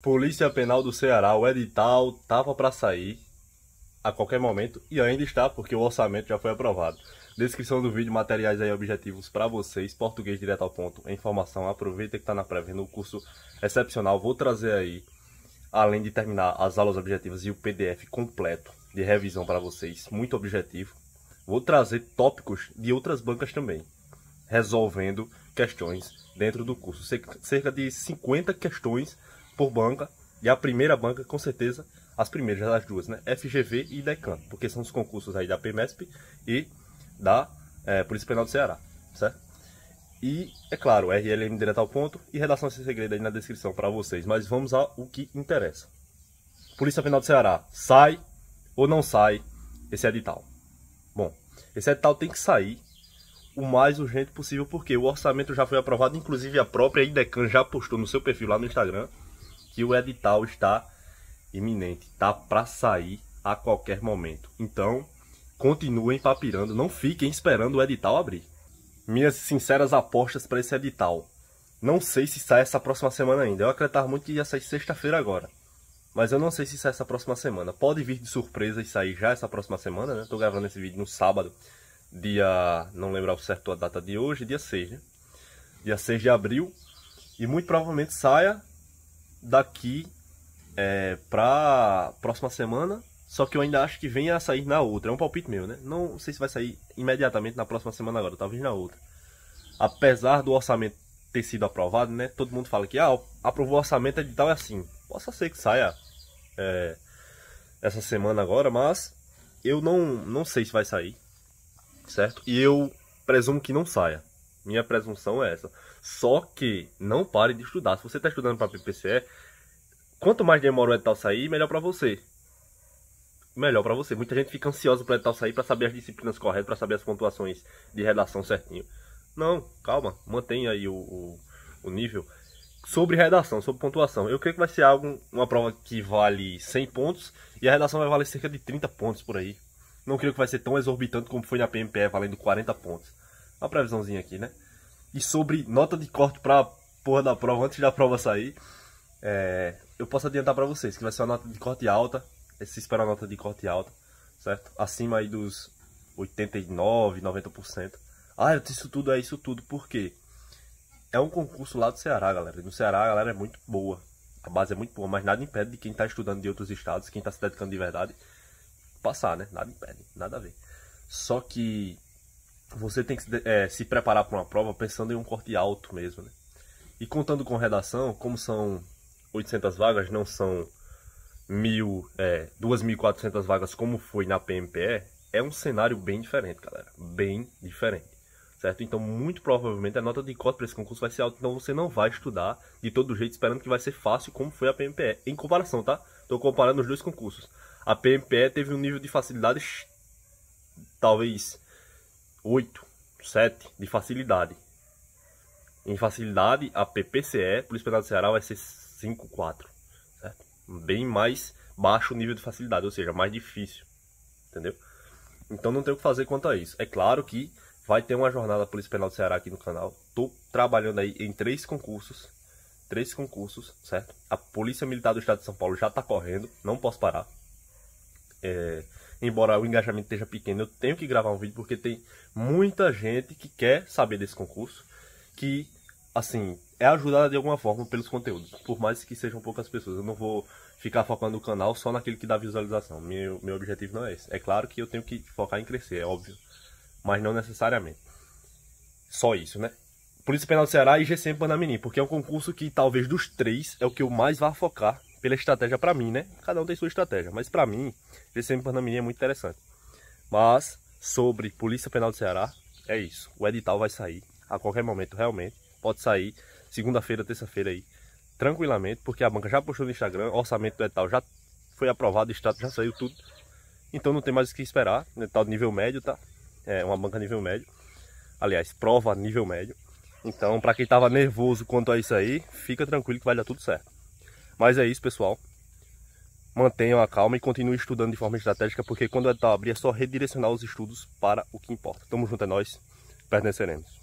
Polícia Penal do Ceará, o edital tava para sair a qualquer momento e ainda está porque o orçamento já foi aprovado. Descrição do vídeo, materiais aí objetivos para vocês, português direto ao ponto, informação, aproveita que está na prévia no curso excepcional. Vou trazer aí, além de terminar as aulas objetivas e o PDF completo de revisão para vocês, muito objetivo. Vou trazer tópicos de outras bancas também, resolvendo questões dentro do curso. Cerca de 50 questões por banca. E a primeira banca, com certeza, as primeiras das duas, né? FGV e DECAN, porque são os concursos aí da PMESP e da é, Polícia Penal do Ceará, certo? E, é claro, RLM direto ao ponto e redação sem segredo aí na descrição para vocês. Mas vamos ao que interessa. Polícia Penal do Ceará, sai ou não sai esse edital? Bom, esse edital tem que sair o mais urgente possível, porque o orçamento já foi aprovado, inclusive a própria IDECAN já postou no seu perfil lá no Instagram, que o edital está iminente, está para sair a qualquer momento. Então, continuem papirando, não fiquem esperando o edital abrir. Minhas sinceras apostas para esse edital. Não sei se sai essa próxima semana ainda. Eu acreditava muito que ia sair sexta-feira agora. Mas eu não sei se sai essa próxima semana. Pode vir de surpresa e sair já essa próxima semana, né? Tô gravando esse vídeo no sábado, dia. Não lembro ao certo a data de hoje, dia 6, né? Dia 6 de abril. E muito provavelmente saia daqui é, pra próxima semana. Só que eu ainda acho que venha a sair na outra. É um palpite meu, né? Não sei se vai sair imediatamente na próxima semana agora, talvez na outra. Apesar do orçamento ter sido aprovado, né? Todo mundo fala que ah, aprovou o orçamento edital é assim. Possa ser que saia é, essa semana agora, mas eu não, não sei se vai sair, certo? E eu presumo que não saia. Minha presunção é essa. Só que não pare de estudar. Se você está estudando para PPCE, quanto mais demora o edital sair, melhor para você. Melhor para você. Muita gente fica ansiosa para o edital sair para saber as disciplinas corretas, para saber as pontuações de redação certinho. Não, calma, mantenha aí o, o, o nível. Sobre redação, sobre pontuação, eu creio que vai ser algo, uma prova que vale 100 pontos e a redação vai valer cerca de 30 pontos por aí. Não creio que vai ser tão exorbitante como foi na PMPE, valendo 40 pontos. Uma previsãozinha aqui, né? E sobre nota de corte pra porra da prova, antes da prova sair, é, eu posso adiantar para vocês que vai ser uma nota de corte alta. Se espera uma nota de corte alta, certo? Acima aí dos 89, 90%. Ah, isso tudo é isso tudo, por quê? É um concurso lá do Ceará, galera. No Ceará a galera é muito boa. A base é muito boa, mas nada impede de quem está estudando de outros estados, quem está se dedicando de verdade, passar, né? Nada impede, nada a ver. Só que você tem que é, se preparar para uma prova pensando em um corte alto mesmo, né? E contando com redação, como são 800 vagas, não são mil, é, 2.400 vagas como foi na PMPE, é um cenário bem diferente, galera. Bem diferente. Certo? Então, muito provavelmente a nota de corte para esse concurso vai ser alta. Então, você não vai estudar de todo jeito esperando que vai ser fácil como foi a PMPE. Em comparação, tá? Estou comparando os dois concursos. A PMPE teve um nível de facilidade talvez 8, 7 de facilidade. Em facilidade, a PPCE, Polícia Penal do Ceará, vai ser 5, 4. Certo? Bem mais baixo o nível de facilidade, ou seja, mais difícil. Entendeu? Então não tem o que fazer quanto a isso. É claro que vai ter uma jornada Polícia Penal do Ceará aqui no canal. Estou trabalhando aí em três concursos. Três concursos, certo? A Polícia Militar do Estado de São Paulo já está correndo, não posso parar. É, embora o engajamento esteja pequeno, eu tenho que gravar um vídeo porque tem muita gente que quer saber desse concurso, que, assim, é ajudada de alguma forma pelos conteúdos, por mais que sejam poucas pessoas. Eu não vou ficar focando no canal só naquele que dá visualização. Meu, meu objetivo não é esse. É claro que eu tenho que focar em crescer, é óbvio, mas não necessariamente. Só isso, né? Polícia Penal do Ceará e GCM Panamirim, porque é um concurso que talvez dos três é o que eu mais vá focar pela estratégia para mim, né? Cada um tem sua estratégia, mas para mim, GCM Panamirim é muito interessante. Mas sobre Polícia Penal do Ceará, é isso. O edital vai sair a qualquer momento, realmente. Pode sair segunda-feira, terça-feira aí, tranquilamente, porque a banca já postou no Instagram, orçamento do edital já foi aprovado, o extrato já saiu tudo. Então não tem mais o que esperar. Edital de nível médio, tá? É uma banca nível médio. Aliás, prova nível médio. Então, para quem tava nervoso quanto a isso aí, fica tranquilo que vai dar tudo certo. Mas é isso, pessoal. Mantenham a calma e continuem estudando de forma estratégica, porque quando o edital abrir é só redirecionar os estudos para o que importa. Tamo junto, é nós. Pertenceremos.